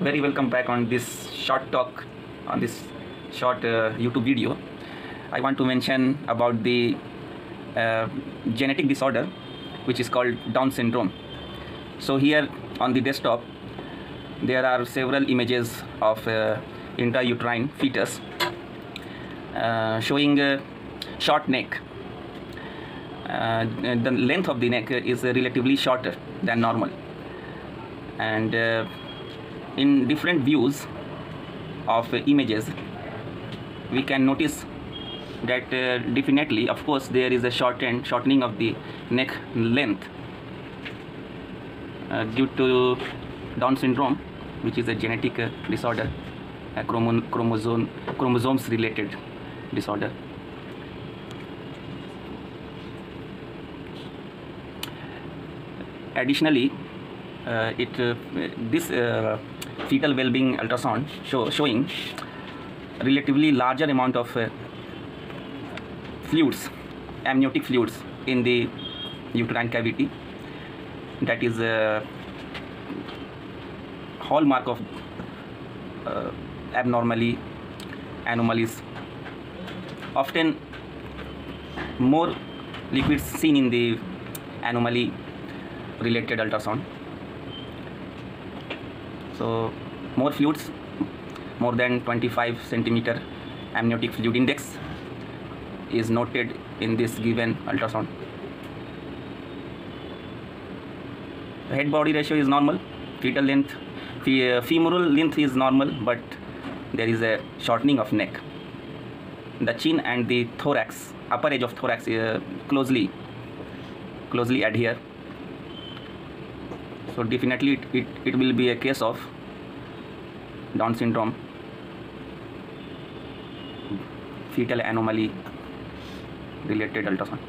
very welcome back on this short talk on this short uh, youtube video. I want to mention about the uh, genetic disorder which is called down syndrome. So here on the desktop there are several images of uh, intrauterine fetus uh, showing a short neck. Uh, the length of the neck is relatively shorter than normal. And uh, in different views of images we can notice that uh, definitely of course there is a shortened shortening of the neck length uh, due to down syndrome which is a genetic uh, disorder a chromo- chromosome chromosomes related disorder. Additionally uh, it uh, this uh, fetal well-being ultrasound show, showing relatively larger amount of uh, fluids amniotic fluids in the uterine cavity. That is a hallmark of uh, abnormally anomalies. Often more liquids seen in the anomaly related ultrasound so more fluids more than 25 centimeter amniotic fluid index is noted in this given ultrasound. Head body ratio is normal fetal length uh, femoral length is normal but there is a shortening of neck. The chin and the thorax upper edge of thorax uh, closely closely adhere so definitely it, it, it will be a case of down syndrome fetal anomaly related ultrasound